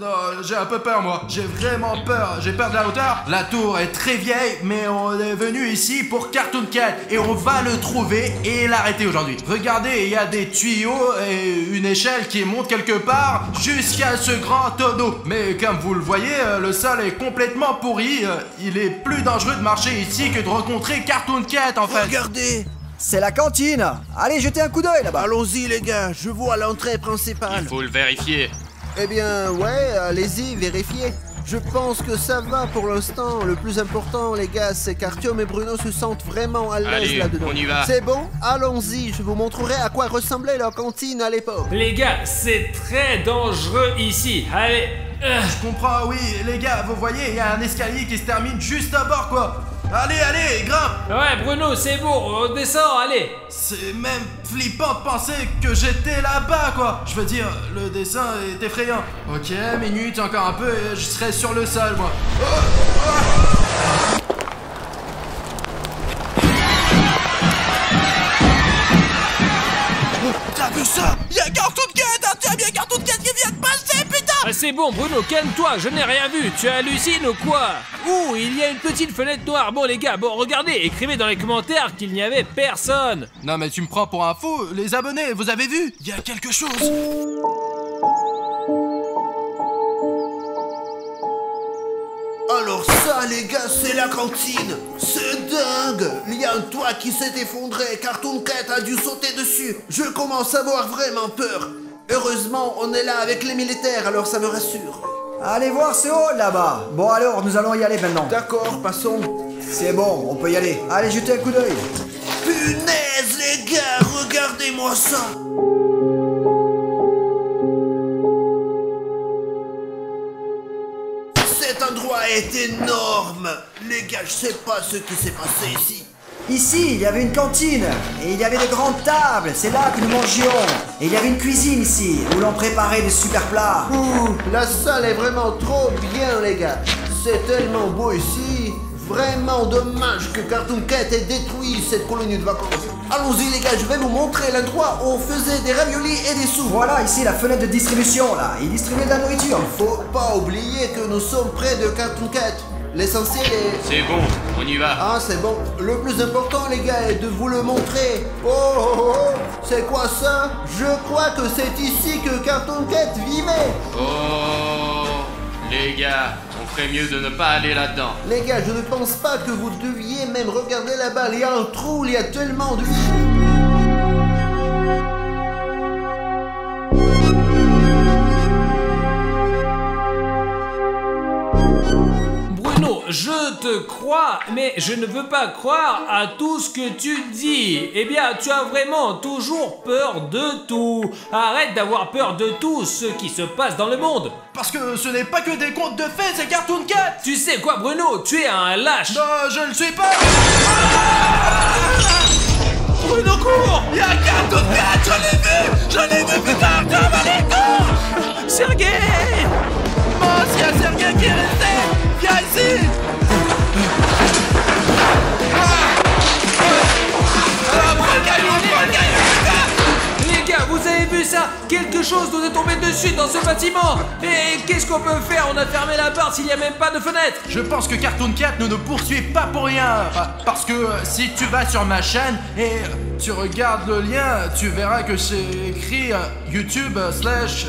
non, j'ai un peu peur, moi. J'ai vraiment peur. J'ai peur de la hauteur. La tour est très vieille, mais on est venu ici pour Cartoon Cat. Et on va le trouver et l'arrêter aujourd'hui. Regardez, il y a des tuyaux et une échelle qui monte quelque part jusqu'à ce grand tonneau. Mais comme vous le voyez, euh, le sol est complètement pourri. Euh, Il est plus dangereux de marcher ici que de rencontrer Cartoon Cat, en fait. Regardez C'est la cantine Allez, jetez un coup d'œil là-bas Allons-y les gars, je vois l'entrée principale. Faut le vérifier. Eh bien, ouais, allez-y, vérifiez. Je pense que ça va pour l'instant. Le plus important, les gars, c'est qu'Artyom et Bruno se sentent vraiment à l'aise là-dedans. on y va. C'est bon? Allons-y, je vous montrerai à quoi ressemblait leur cantine à l'époque. Les gars, c'est très dangereux ici. Allez. euh, Je comprends, oui, les gars, vous voyez, il y a un escalier qui se termine juste à bord, quoi. Allez, allez, grimpe Ouais, Bruno, c'est bon, on descend, allez. C'est même flippant de penser que j'étais là-bas, quoi. Je veux dire, le dessin est effrayant. Ok, minute, encore un peu et je serai sur le sol, moi. T'as vu ça? Il y a Cartoon Cat Artyom, il y a Cartoon Cat qui vient de passer, c'est bon, Bruno, calme-toi, je n'ai rien vu. Tu hallucines ou quoi? Ouh, il y a une petite fenêtre noire. Bon, les gars, bon, regardez, écrivez dans les commentaires qu'il n'y avait personne. Non, mais tu me prends pour un fou. Les abonnés, vous avez vu? Il y a quelque chose. Alors ça, les gars, c'est la cantine C'est dingue Il y a un toit qui s'est effondré, Cartoon Cat a dû sauter dessus Je commence à avoir vraiment peur Heureusement, on est là avec les militaires, alors ça me rassure. Allez voir ce hall là-bas. Bon alors, nous allons y aller maintenant. D'accord, passons. C'est bon, on peut y aller. Allez, jetez un coup d'œil. Punaise, les gars, regardez-moi ça. Cet endroit est énorme. Les gars, je sais pas ce qui s'est passé ici. Ici, il y avait une cantine, et il y avait de grandes tables, c'est là que nous mangions. Et il y avait une cuisine ici, où l'on préparait des super plats. Ouh, la salle est vraiment trop bien, les gars. C'est tellement beau ici. Vraiment dommage que Cartoon Cat ait détruit cette colonie de vacances. Allons-y, les gars, je vais vous montrer l'endroit où on faisait des raviolis et des sous. Voilà, ici, la fenêtre de distribution, là. Il distribuait de la nourriture. Faut pas oublier que nous sommes près de Cartoon Cat. L'essentiel est... C'est bon, on y va. Ah, c'est bon. Le plus important, les gars, est de vous le montrer. Oh, oh, oh, oh. c'est quoi ça? Je crois que c'est ici que Cartoon Cat vivait. Oh, les gars, on ferait mieux de ne pas aller là-dedans. Les gars, je ne pense pas que vous deviez même regarder là-bas. Il y a un trou, il y a tellement de je te crois, mais je ne veux pas croire à tout ce que tu dis. Eh bien, tu as vraiment toujours peur de tout. Arrête d'avoir peur de tout ce qui se passe dans le monde. Parce que ce n'est pas que des contes de fées, c'est Cartoon Cat Tu sais quoi, Bruno? Tu es un lâche. Non, je ne suis pas Bruno cours Il y a Cartoon Cat, je l'ai vu Je l'ai vu, putain, putain, allez, cours Sergei Qui est resté Viens ici. Ah, putain Les gars, vous avez vu ça? Quelque chose nous est tombé dessus dans ce bâtiment. Et qu'est-ce qu'on peut faire? On a fermé la porte s'il n'y a même pas de fenêtre. Je pense que Cartoon Cat ne nous poursuit pas pour rien. Ah, Parce que euh, si tu vas sur ma chaîne et euh, tu regardes le lien, tu verras que c'est écrit euh, YouTube slash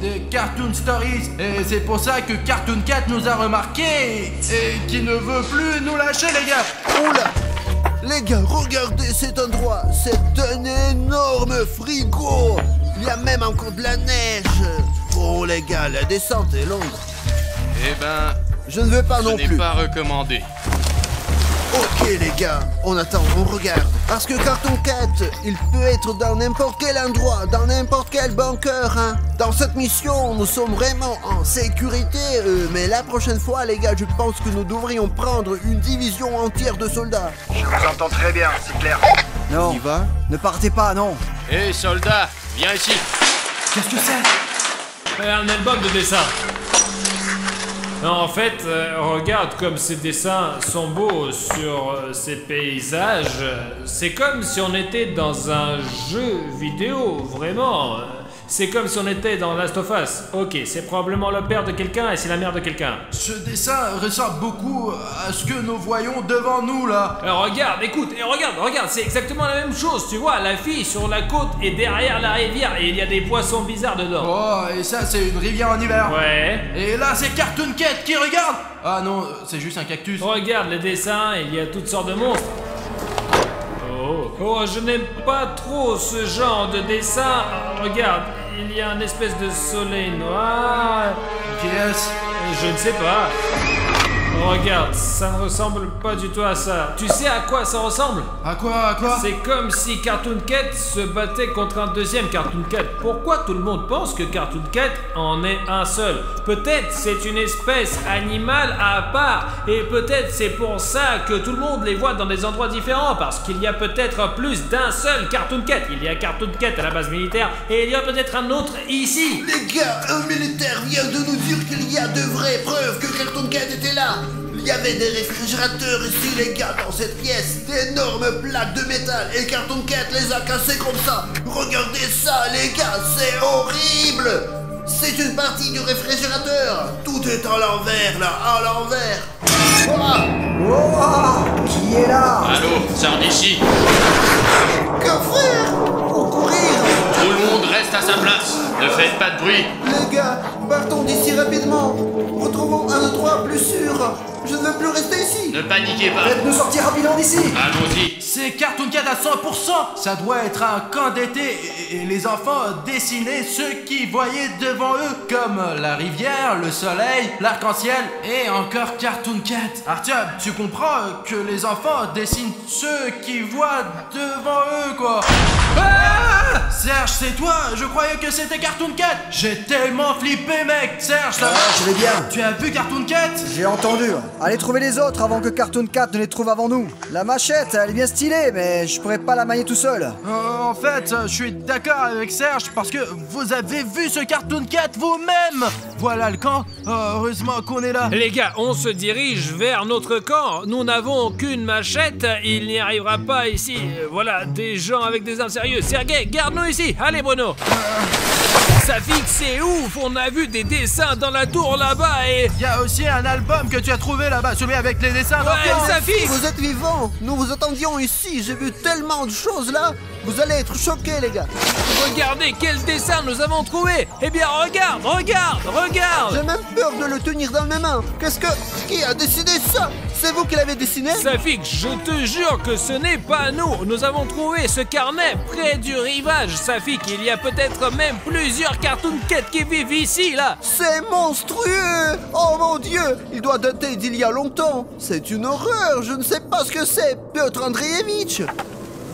des Cartoon Stories. Et c'est pour ça que Cartoon Cat nous a remarqué et qui ne veut plus nous lâcher, les gars. Oula Les gars, regardez cet endroit. C'est un énorme frigo. Il y a même encore de la neige. Oh les gars, la descente est longue. Eh ben, Je ne veux pas ce non n'est plus. pas recommandé. Ok les gars, on attend, on regarde. Parce que Cartoon Cat, il peut être dans n'importe quel endroit, dans n'importe quel bunker. Hein. Dans cette mission, nous sommes vraiment en sécurité. euh, mais la prochaine fois, les gars, je pense que nous devrions prendre une division entière de soldats. Je vous entends très bien, c'est clair. Non, y va? Ne partez pas, non. Hé, soldat, viens ici. Qu'est-ce que c'est? Un album de dessin. En fait, euh, regarde comme ces dessins sont beaux sur euh, ces paysages. C'est comme si on était dans un jeu vidéo, vraiment. C'est comme si on était dans Last of Us. Ok, c'est probablement le père de quelqu'un et c'est la mère de quelqu'un. Ce dessin ressemble beaucoup à ce que nous voyons devant nous là. Regarde, écoute, et regarde, regarde, c'est exactement la même chose, tu vois, la fille sur la côte est derrière la rivière et il y a des poissons bizarres dedans. Oh, et ça, c'est une rivière en hiver. Ouais. Et là, c'est Cartoon Cat qui regarde Ah non, c'est juste un cactus. Regarde le dessin, il y a toutes sortes de monstres. Oh, oh je n'aime pas trop ce genre de dessin. Regarde, il y a une espèce de soleil noir. Qui est-ce Je ne sais pas. Regarde, ça ne ressemble pas du tout à ça. Tu sais à quoi ça ressemble? À quoi À quoi? C'est comme si Cartoon Cat se battait contre un deuxième Cartoon Cat. Pourquoi tout le monde pense que Cartoon Cat en est un seul? Peut-être c'est une espèce animale à part. Et peut-être c'est pour ça que tout le monde les voit dans des endroits différents. Parce qu'il y a peut-être plus d'un seul Cartoon Cat. Il y a Cartoon Cat à la base militaire et il y a peut-être un autre ici. Les gars, un militaire vient de nous dire qu'il y a de vraies preuves que Cartoon Cat était là. Il y avait des réfrigérateurs ici, les gars, dans cette pièce. D'énormes plaques de métal. Et Cartoon Cat les a cassés comme ça. Regardez ça, les gars, c'est horrible. C'est une partie du réfrigérateur. Tout est à l'envers, là, à l'envers. Oh, qui est là? Allô, sors d'ici. que faire? Au courir Tout le monde reste à sa place. Ne faites pas de bruit. Les gars, partons d'ici rapidement. Retrouvons un endroit plus sûr. Je ne veux plus rester ici. Ne paniquez pas. Faites-nous sortir rapidement d'ici Allons-y. C'est Cartoon Cat à 100% Ça doit être un camp d'été et, les enfants dessinaient ce qu'ils voyaient devant eux, comme la rivière, le soleil, l'arc-en-ciel et encore Cartoon Cat. Artyom, tu comprends que les enfants dessinent ce qu'ils voient devant eux, quoi Ah Serge, c'est toi Je croyais que c'était Cartoon Cat J'ai tellement flippé, mec Serge, ça va Je vais bien. Tu as vu Cartoon Cat? J'ai entendu. Allez trouver les autres avant que Cartoon Cat ne les trouve avant nous. La machette, elle est bien stylée, mais je pourrais pas la manier tout seul. Euh, En fait, euh, je suis d'accord avec Serge parce que vous avez vu ce Cartoon Cat vous-même Voilà le camp. Euh, heureusement qu'on est là. Les gars, on se dirige vers notre camp. Nous n'avons qu'une machette. Il n'y arrivera pas ici. Voilà, des gens avec des armes sérieux. Sergei, garde-nous ici. Allez, Bruno. Ça c'est ouf. On a vu des dessins dans la tour là-bas et. Il y a aussi un album que tu as trouvé là-bas, celui avec les dessins. Ouais, ça. Vous êtes vivants Nous vous attendions ici, j'ai vu tellement de choses là Vous allez être choqués les gars Regardez quel dessin nous avons trouvé. Eh bien, regarde, regarde, regarde. J'ai même peur de le tenir dans mes mains Qu'est-ce que... Qui a décidé ça? C'est vous qui l'avez dessiné? Safik, je te jure que ce n'est pas nous. Nous avons trouvé ce carnet près du rivage. Safik, il y a peut-être même plusieurs cartoon cats qui vivent ici, là. C'est monstrueux Oh mon dieu Il doit dater d'il y a longtemps C'est une horreur Je ne sais pas ce que c'est Piotr Andreevitch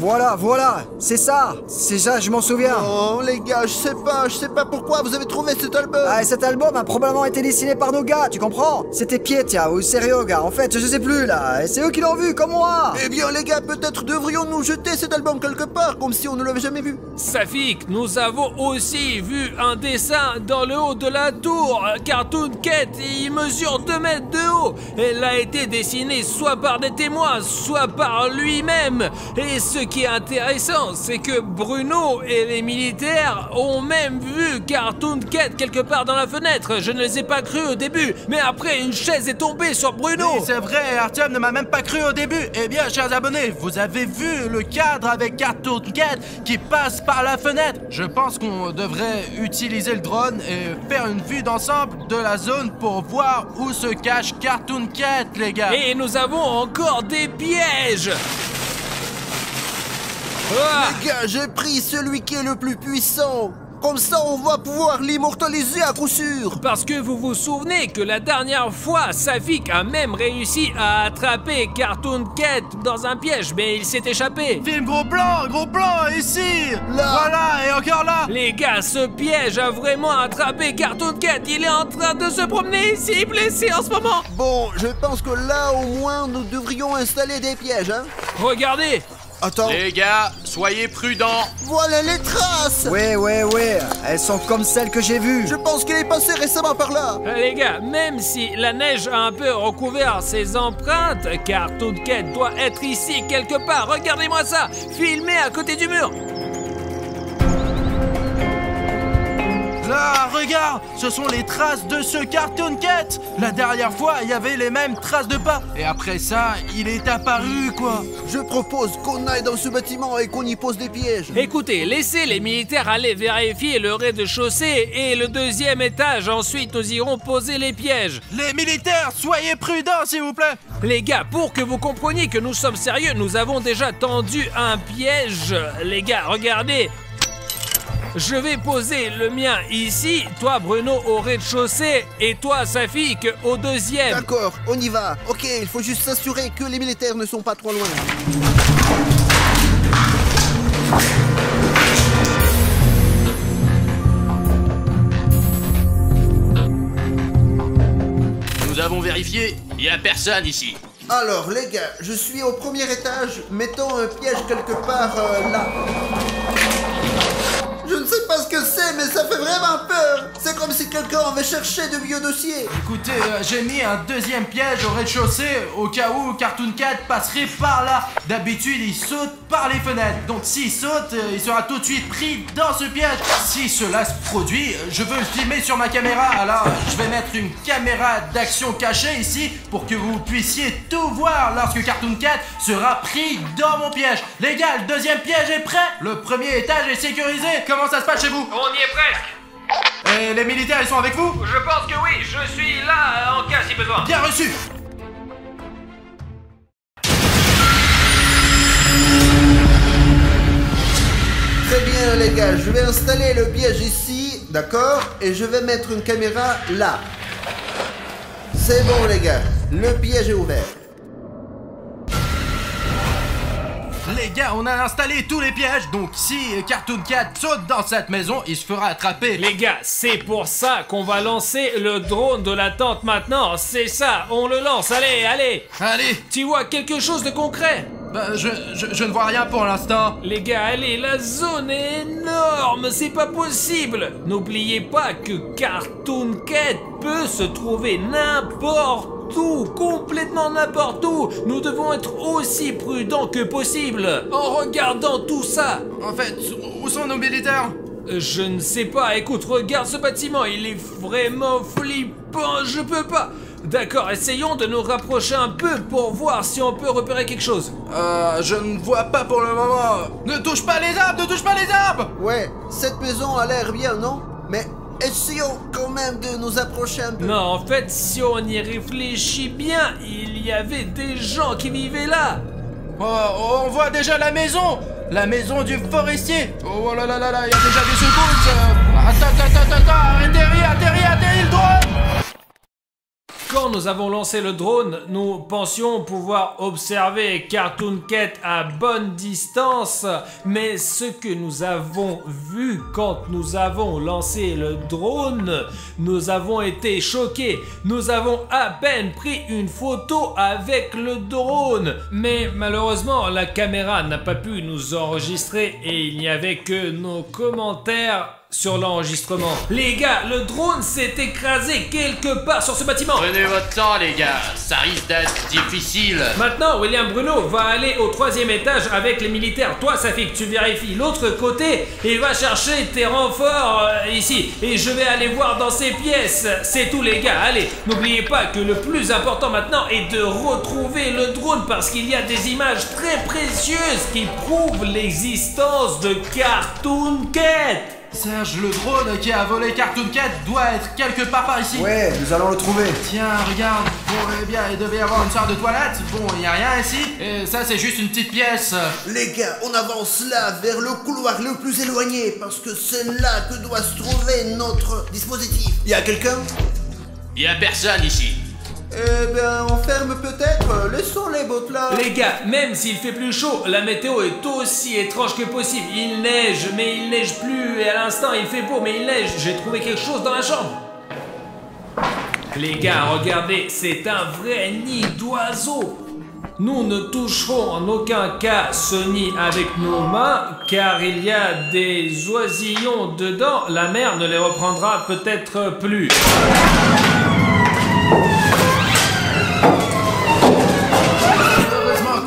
Voilà, voilà, c'est ça. C'est ça, je m'en souviens. Oh les gars, je sais pas, je sais pas pourquoi vous avez trouvé cet album Ah, et cet album a probablement été dessiné par nos gars, tu comprends? C'était Pietia ou Serio, gars. En fait, je sais plus là. Et c'est eux qui l'ont vu, comme moi. Eh bien les gars, peut-être devrions-nous jeter cet album quelque part, comme si on ne l'avait jamais vu Safik, nous avons aussi vu un dessin dans le haut de la tour. Cartoon Cat, il mesure 2 mètres de haut. Elle a été dessinée soit par des témoins, soit par lui-même. Et ce qui est intéressant, c'est que Bruno et les militaires ont même vu Cartoon Cat quelque part dans la fenêtre. Je ne les ai pas cru au début, mais après, une chaise est tombée sur Bruno. Oui, c'est vrai, Artyom ne m'a même pas cru au début. Eh bien, chers abonnés, vous avez vu le cadre avec Cartoon Cat qui passe par la fenêtre. Je pense qu'on devrait utiliser le drone et faire une vue d'ensemble de la zone pour voir où se cache Cartoon Cat, les gars. Et nous avons encore des pièges. Ah Les gars, j'ai pris celui qui est le plus puissant Comme ça, on va pouvoir l'immortaliser à coup sûr Parce que vous vous souvenez que la dernière fois, Safik a même réussi à attraper Cartoon Cat dans un piège, mais il s'est échappé. Film gros plan, gros plan, ici Là. Voilà, et encore là Les gars, ce piège a vraiment attrapé Cartoon Cat. Il est en train de se promener ici, blessé en ce moment. Bon, je pense que là, au moins, nous devrions installer des pièges, hein Regardez, Attends, Les gars, soyez prudents. voilà les traces Ouais, ouais, ouais. Elles sont comme celles que j'ai vues. Je pense qu'il est passé récemment par là Euh, les gars, même si la neige a un peu recouvert ses empreintes, Cartoon Cat doit être ici quelque part. Regardez-moi ça, filmé à côté du mur. Là, regarde, ce sont les traces de ce Cartoon Cat La dernière fois, il y avait les mêmes traces de pas. Et après ça, il est apparu, quoi. Je propose qu'on aille dans ce bâtiment et qu'on y pose des pièges Écoutez, laissez les militaires aller vérifier le rez-de-chaussée et le deuxième étage. Ensuite, nous irons poser les pièges. Les militaires, soyez prudents, s'il vous plaît Les gars, pour que vous compreniez que nous sommes sérieux, nous avons déjà tendu un piège. Les gars, regardez. Je vais poser le mien ici, toi Bruno au rez-de-chaussée et toi Safik au deuxième. D'accord, on y va Ok, il faut juste s'assurer que les militaires ne sont pas trop loin Nous avons vérifié, il n'y a personne ici. Alors les gars, je suis au premier étage, mettons un piège quelque part euh, là. Mais ça fait vraiment peur. C'est comme si quelqu'un avait cherché de vieux dossiers. Écoutez, euh, j'ai mis un deuxième piège au rez-de-chaussée au cas où Cartoon Cat passerait par là. D'habitude, il saute par les fenêtres. Donc s'il saute, euh, il sera tout de suite pris dans ce piège. Si cela se produit, je veux le filmer sur ma caméra. Alors, je vais mettre une caméra d'action cachée ici pour que vous puissiez tout voir lorsque Cartoon Cat sera pris dans mon piège. Les gars, le deuxième piège est prêt. Le premier étage est sécurisé. Comment ça se passe chez vous? On y est presque. Et les militaires, ils sont avec vous Je pense que oui, je suis là en cas si besoin. Bien reçu Très bien les gars, je vais installer le piège ici, d'accord? Et je vais mettre une caméra là. C'est bon les gars, le piège est ouvert. Les gars, on a installé tous les pièges, donc si Cartoon Cat saute dans cette maison, il se fera attraper. Les gars, c'est pour ça qu'on va lancer le drone de la tente maintenant. C'est ça, on le lance. Allez, allez. Allez, Tu vois quelque chose de concret? Bah, je, je, je ne vois rien pour l'instant. Les gars, allez, la zone est énorme, c'est pas possible. N'oubliez pas que Cartoon Cat peut se trouver n'importe où, complètement n'importe où. Nous devons être aussi prudents que possible en regardant tout ça. En fait, où sont nos militaires? Euh, Je ne sais pas, écoute, regarde ce bâtiment, il est vraiment flippant, je peux pas. D'accord, essayons de nous rapprocher un peu pour voir si on peut repérer quelque chose. Euh, je ne vois pas pour le moment. Ne touche pas les arbres, ne touche pas les arbres Ouais, cette maison a l'air bien, non? Mais essayons quand même de nous approcher un peu. Non, en fait, si on y réfléchit bien, il y avait des gens qui vivaient là. Oh, on voit déjà la maison La maison du forestier Oh là là là là, il y a déjà des secousses. Attends, attends, attends, attends, atterris, atterris, atterris le drone Quand nous avons lancé le drone, nous pensions pouvoir observer Cartoon Cat à bonne distance, mais ce que nous avons vu quand nous avons lancé le drone, nous avons été choqués. Nous avons à peine pris une photo avec le drone, mais malheureusement la caméra n'a pas pu nous enregistrer et il n'y avait que nos commentaires sur l'enregistrement. Les gars, le drone s'est écrasé quelque part sur ce bâtiment. Prenez votre temps, les gars. Ça risque d'être difficile. Maintenant, William Bruno va aller au troisième étage avec les militaires. Toi, Safik, tu vérifies l'autre côté et va chercher tes renforts euh, ici. Et je vais aller voir dans ces pièces. C'est tout, les gars. Allez, n'oubliez pas que le plus important maintenant est de retrouver le drone parce qu'il y a des images très précieuses qui prouvent l'existence de Cartoon Cat. Serge, le drone qui a volé Cartoon Cat doit être quelque part par ici. Ouais, nous allons le trouver. Tiens, regarde. Bon, eh bien, il devait y avoir une sorte de toilette. Bon, il n'y a rien ici. Et ça, c'est juste une petite pièce. Les gars, on avance là, vers le couloir le plus éloigné, parce que c'est là que doit se trouver notre dispositif. Y a quelqu'un? Y a personne ici. Eh bien, on ferme peut-être. Laissons les bottes là. Les gars, même s'il fait plus chaud, la météo est aussi étrange que possible. Il neige, mais il neige plus, et à l'instant il fait beau, mais il neige. J'ai trouvé quelque chose dans la chambre. Les gars, regardez, c'est un vrai nid d'oiseaux. Nous ne toucherons en aucun cas ce nid avec nos mains, car il y a des oisillons dedans. La mer ne les reprendra peut-être plus.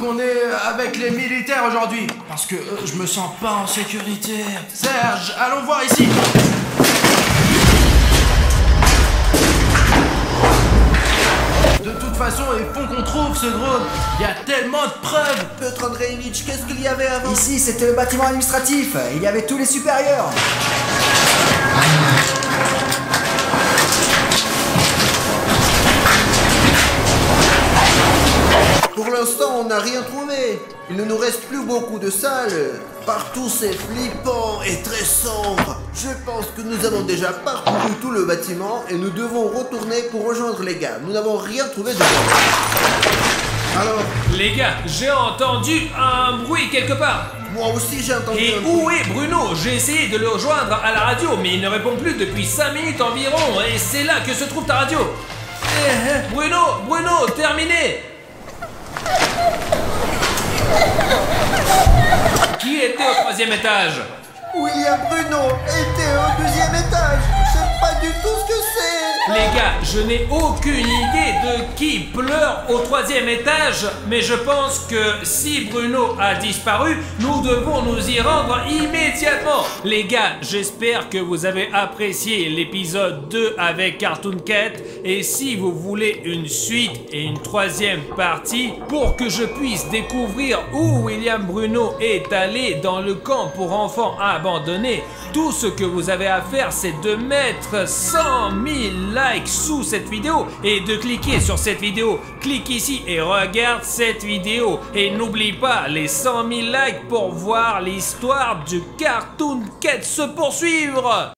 Qu'on est avec les militaires aujourd'hui. Parce que euh, je me sens pas en sécurité. Serge, allons voir ici. De toute façon, il faut qu'on trouve ce drone. Il y a tellement de preuves. Piotr Andreevitch, qu'est-ce qu'il y avait avant? Ici, c'était le bâtiment administratif. Il y avait tous les supérieurs. Pour l'instant, on n'a rien trouvé. Il ne nous reste plus beaucoup de salles. Partout c'est flippant et très sombre. Je pense que nous avons déjà parcouru tout le bâtiment et nous devons retourner pour rejoindre les gars. Nous n'avons rien trouvé de Alors, Les gars, j'ai entendu un bruit quelque part. moi aussi j'ai entendu Et un bruit. où est Bruno? J'ai essayé de le rejoindre à la radio, mais il ne répond plus depuis 5 minutes environ, et c'est là que se trouve ta radio. Eh, eh, Bruno, Bruno, terminé Qui était au troisième étage? William Bruno était au deuxième étage. Je sais pas du tout ce que c'est. Les gars, je n'ai aucune idée de qui pleure au troisième étage, mais je pense que si Bruno a disparu, nous devons nous y rendre immédiatement. Les gars, j'espère que vous avez apprécié l'épisode 2 avec Cartoon Cat, et si vous voulez une suite et une troisième partie, pour que je puisse découvrir où William Bruno est allé dans le camp pour enfants abandonnés, tout ce que vous avez à faire, c'est de mettre 100 000 likes sous cette vidéo et de cliquer sur cette vidéo. Clique ici et regarde cette vidéo. Et n'oublie pas les 100 000 likes pour voir l'histoire du Cartoon Cat se poursuivre.